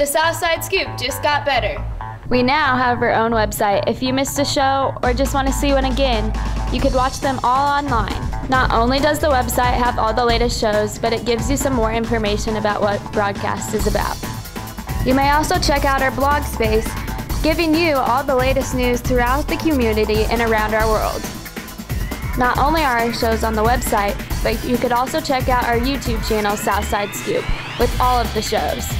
The Southside Scoop just got better. We now have our own website. If you missed a show or just want to see one again, you could watch them all online. Not only does the website have all the latest shows, but it gives you some more information about what broadcast is about. You may also check out our blog space, giving you all the latest news throughout the community and around our world. Not only are our shows on the website, but you could also check out our YouTube channel, Southside Scoop, with all of the shows.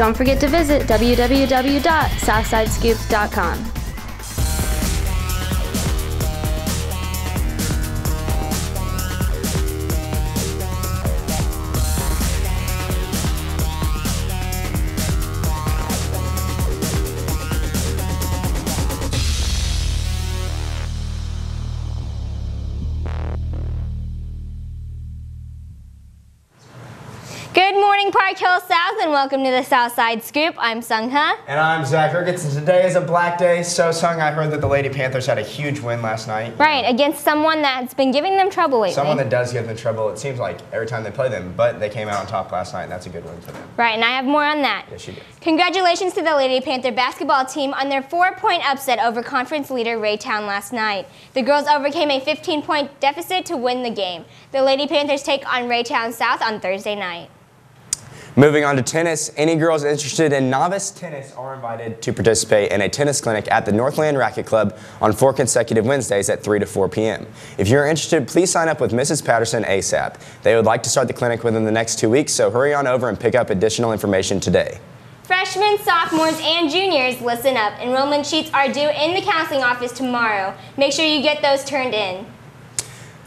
Don't forget to visit www.southsidescoop.com. morning, Park Hill South, and welcome to the Southside Scoop. I'm Sungha. And I'm Zach Ricketts, and today is a black day. So, Sung, I heard that the Lady Panthers had a huge win last night. Right, against someone that's been giving them trouble lately. Someone that does give them trouble, it seems like, every time they play them, but they came out on top last night, and that's a good win for them. Right, and I have more on that. Yes, you do. Congratulations to the Lady Panther basketball team on their four-point upset over conference leader Raytown last night. The girls overcame a 15-point deficit to win the game. The Lady Panthers take on Raytown South on Thursday night. Moving on to tennis, any girls interested in novice tennis are invited to participate in a tennis clinic at the Northland Racket Club on four consecutive Wednesdays at 3 to 4 p.m. If you're interested, please sign up with Mrs. Patterson ASAP. They would like to start the clinic within the next two weeks, so hurry on over and pick up additional information today. Freshmen, sophomores, and juniors, listen up. Enrollment sheets are due in the counseling office tomorrow. Make sure you get those turned in.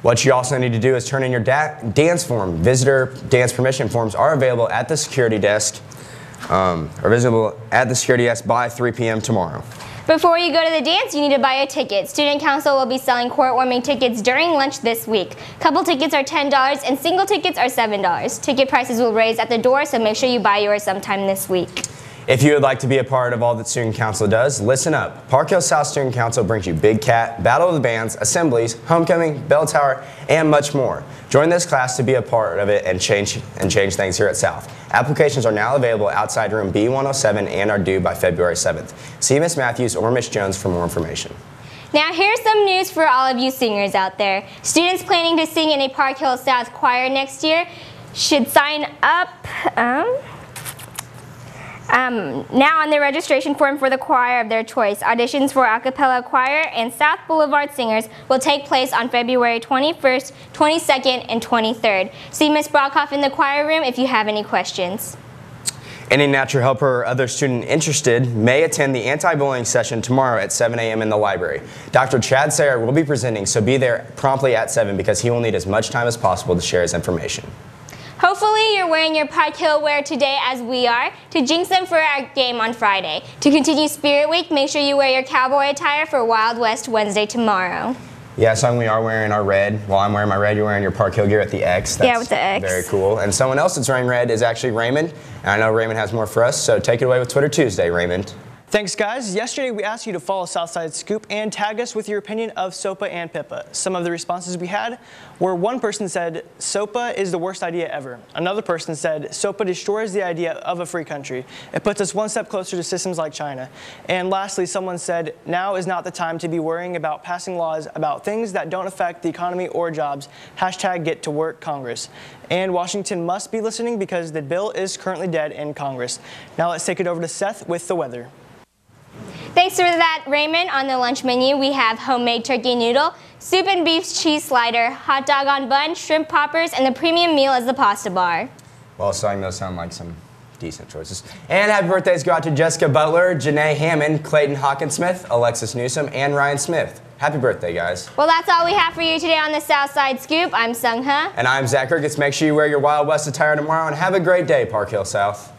What you also need to do is turn in your da dance form. Visitor dance permission forms are available at the security desk, um, are visible at the security desk by 3 p.m. tomorrow. Before you go to the dance, you need to buy a ticket. Student Council will be selling court-warming tickets during lunch this week. Couple tickets are $10 and single tickets are $7. Ticket prices will raise at the door, so make sure you buy yours sometime this week. If you would like to be a part of all that Student Council does, listen up. Park Hill South Student Council brings you Big Cat, Battle of the Bands, Assemblies, Homecoming, Bell Tower, and much more. Join this class to be a part of it and change, and change things here at South. Applications are now available outside room B107 and are due by February 7th. See Miss Matthews or Miss Jones for more information. Now here's some news for all of you singers out there. Students planning to sing in a Park Hill South choir next year should sign up. Um, um, now on the registration form for the choir of their choice. Auditions for a cappella choir and South Boulevard singers will take place on February 21st, 22nd, and 23rd. See Ms. Brockhoff in the choir room if you have any questions. Any natural helper or other student interested may attend the anti-bullying session tomorrow at 7 a.m. in the library. Dr. Chad Sayer will be presenting, so be there promptly at 7 because he will need as much time as possible to share his information. Hopefully you're wearing your Park Hill wear today as we are to jinx them for our game on Friday. To continue Spirit Week, make sure you wear your cowboy attire for Wild West Wednesday tomorrow. Yeah, Sung, we are wearing our red. While I'm wearing my red, you're wearing your Park Hill gear at the X. That's Yeah, with the X. Very cool. And someone else that's wearing red is actually Raymond. And I know Raymond has more for us, so take it away with Twitter Tuesday, Raymond. Thanks, guys. Yesterday, we asked you to follow Southside Scoop and tag us with your opinion of SOPA and PIPA. Some of the responses we had were one person said, SOPA is the worst idea ever. Another person said, SOPA destroys the idea of a free country. It puts us one step closer to systems like China. And lastly, someone said, now is not the time to be worrying about passing laws about things that don't affect the economy or jobs. Hashtag get to work Congress. And Washington must be listening because the bill is currently dead in Congress. Now let's take it over to Seth with the weather. Thanks for that, Raymond. On the lunch menu, we have homemade turkey noodle, soup and beef cheese slider, hot dog on bun, shrimp poppers, and the premium meal is the pasta bar. Well, Sung, those sound like some decent choices. And happy birthdays go out to Jessica Butler, Janae Hammond, Clayton Hawkinsmith, Alexis Newsom, and Ryan Smith. Happy birthday, guys. Well, that's all we have for you today on the Southside Scoop. I'm Sung Ha. And I'm Zach Ricketts. Make sure you wear your Wild West attire tomorrow and have a great day, Park Hill South.